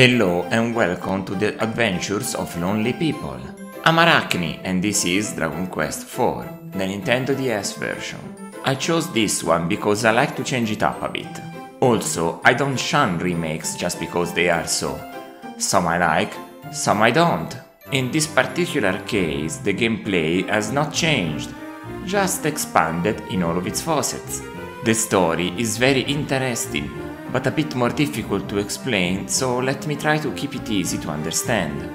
Hello and welcome to the adventures of lonely people. I'm Araknie and this is Dragon Quest IV, the Nintendo DS version. I chose this one because I like to change it up a bit. Also, I don't shun remakes just because they are so. Some I like, some I don't. In this particular case, the gameplay has not changed, just expanded in all of its facets. The story is very interesting but a bit more difficult to explain, so let me try to keep it easy to understand.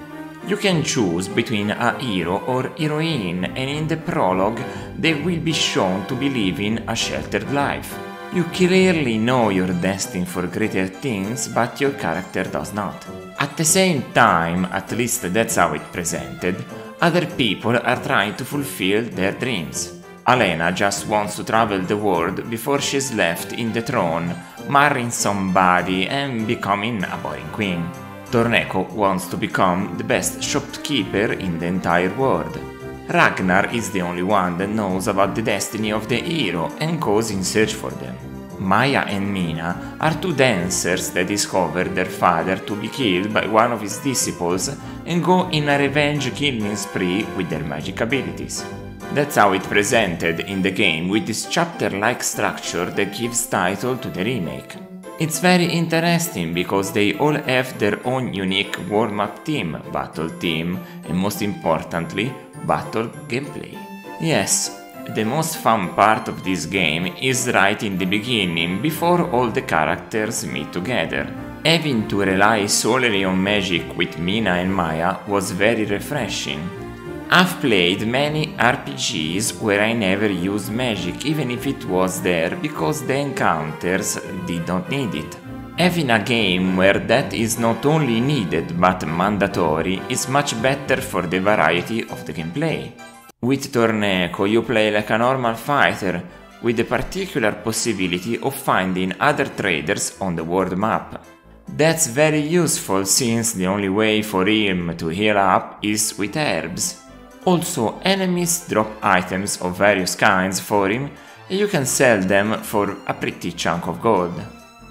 You can choose between a hero or heroine, and in the prologue, they will be shown to be living a sheltered life. You clearly know you're destined for greater things, but your character does not. At the same time, at least that's how it's presented, other people are trying to fulfill their dreams. Alena just wants to travel the world before she's left in the throne, marrying somebody and becoming a boring queen. Torneko wants to become the best shopkeeper in the entire world. Ragnar is the only one that knows about the destiny of the hero and goes in search for them. Maya and Meena are two dancers that discover their father to be killed by one of his disciples and go in a revenge killing spree with their magic abilities. That's how it's presented in the game with this chapter-like structure that gives title to the remake. It's very interesting because they all have their own unique warm-up theme, battle theme, and most importantly, battle gameplay. Yes, the most fun part of this game is right in the beginning, before all the characters meet together. Having to rely solely on magic with Meena and Maya was very refreshing. I've played many RPGs where I never used magic even if it was there because the encounters did not need it. Having a game where that is not only needed but mandatory is much better for the variety of the gameplay. With Torneko you play like a normal fighter, with the particular possibility of finding other traders on the world map. That's very useful since the only way for him to heal up is with herbs. Also, enemies drop items of various kinds for him and you can sell them for a pretty chunk of gold.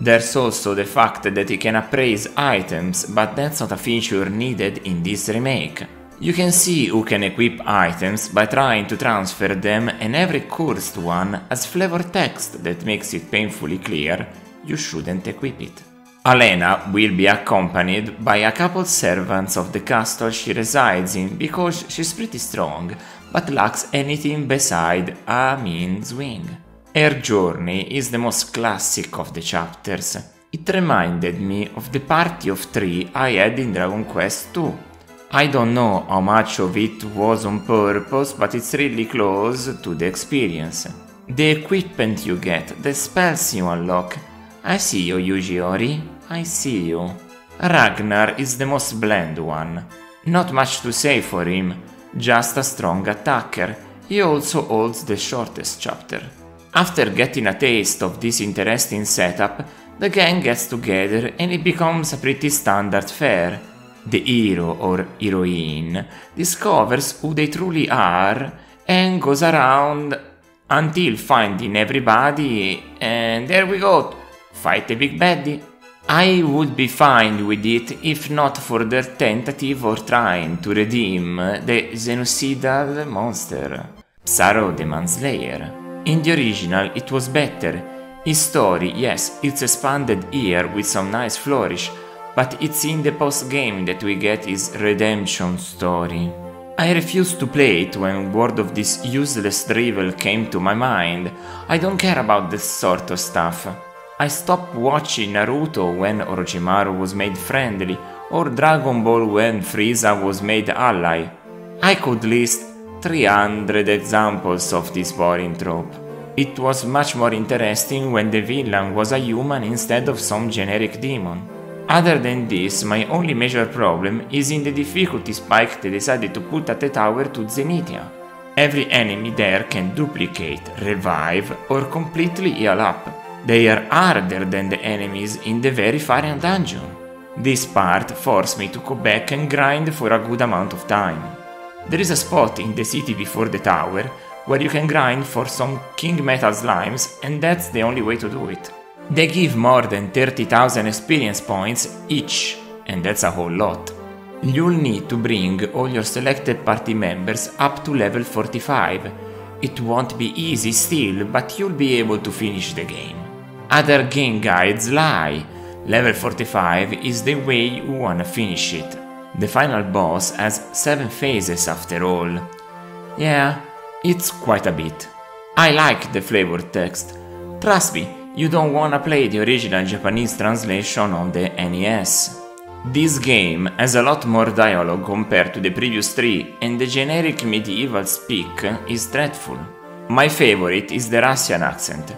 There's also the fact that he can appraise items, but that's not a feature needed in this remake. You can see who can equip items by trying to transfer them and every cursed one has flavor text that makes it painfully clear you shouldn't equip it. Alena will be accompanied by a couple servants of the castle she resides in because she's pretty strong, but lacks anything beside a mean swing. Her journey is the most classic of the chapters. It reminded me of the party of three I had in Dragon Quest II. I don't know how much of it was on purpose, but it's really close to the experience. The equipment you get, the spells you unlock. I see you, Yuji Horii. I see you. Ragnar is the most bland one. Not much to say for him, just a strong attacker. He also holds the shortest chapter. After getting a taste of this interesting setup, the gang gets together and it becomes a pretty standard fare. The hero or heroine discovers who they truly are and goes around until finding everybody and there we go, fight the big baddie. I would be fine with it if not for their tentative or trying to redeem the genocidal monster, Psaro the Manslayer. In the original it was better. His story, yes, it's expanded here with some nice flourish, but it's in the post-game that we get his redemption story. I refused to play it when word of this useless drivel came to my mind. I don't care about this sort of stuff. I stopped watching Naruto when Orochimaru was made friendly, or Dragon Ball when Frieza was made ally. I could list 300 examples of this boring trope. It was much more interesting when the villain was a human instead of some generic demon. Other than this, my only major problem is in the difficulty spike they decided to put at the tower to Zenithia. Every enemy there can duplicate, revive, or completely heal up, they are harder than the enemies in the very Variant dungeon. This part forced me to go back and grind for a good amount of time. There is a spot in the city before the tower where you can grind for some King Metal slimes and that's the only way to do it. They give more than 30,000 experience points each. and that's a whole lot. You'll need to bring all your selected party members up to level 45. It won't be easy still, but you'll be able to finish the game. Other game guides lie. Level 45 is the way you wanna finish it. The final boss has 7 phases after all. Yeah, it's quite a bit. I like the flavored text. Trust me, you don't wanna play the original Japanese translation on the NES. This game has a lot more dialogue compared to the previous three, and the generic medieval speak is dreadful. My favorite is the Russian accent.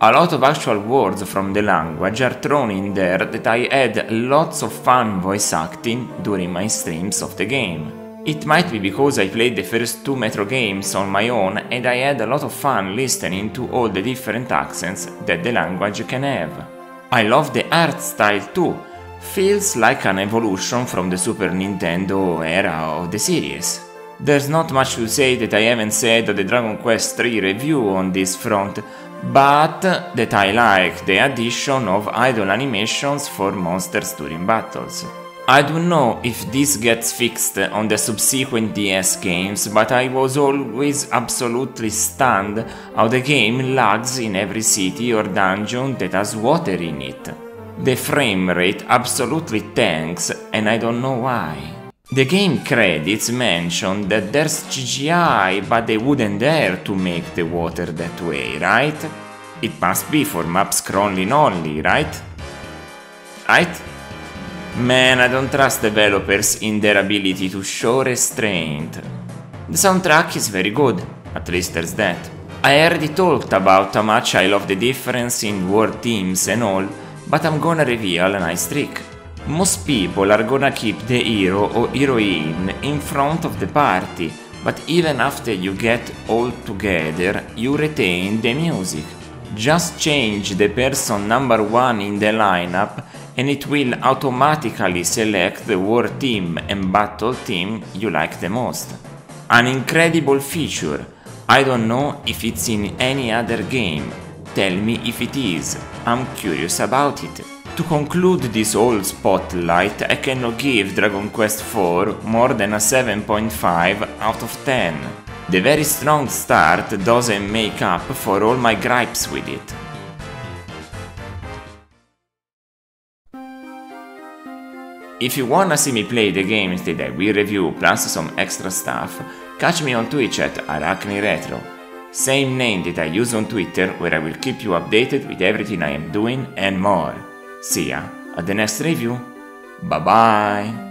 A lot of actual words from the language are thrown in there that I had lots of fun voice acting during my streams of the game. It might be because I played the first two Metro games on my own and I had a lot of fun listening to all the different accents that the language can have. I love the art style too, feels like an evolution from the Super Nintendo era of the series. There's not much to say that I haven't said of the Dragon Quest III review on this front, but that I like the addition of idle animations for monsters during battles. I don't know if this gets fixed on the subsequent DS games, but I was always absolutely stunned how the game lags in every city or dungeon that has water in it. The frame rate absolutely tanks, and I don't know why. The game credits mention that there's CGI, but they wouldn't dare to make the water that way, right? It must be for map scrolling only, right? Right? Man, I don't trust developers in their ability to show restraint. The soundtrack is very good, at least there's that. I already talked about how much I love the difference in word themes and all, but I'm gonna reveal a nice trick. Most people are gonna keep the hero or heroine in front of the party, but even after you get all together, you retain the music. Just change the person number one in the lineup and it will automatically select the war team and battle team you like the most. An incredible feature. I don't know if it's in any other game. Tell me if it is. I'm curious about it. To conclude this whole spotlight, I cannot give Dragon Quest IV more than a 7.5 out of 10. The very strong start doesn't make up for all my gripes with it. If you wanna see me play the games that I will review plus some extra stuff, catch me on Twitch at Araknie Retro. Same name that I use on Twitter where I will keep you updated with everything I am doing and more. See ya at the next review. Bye bye.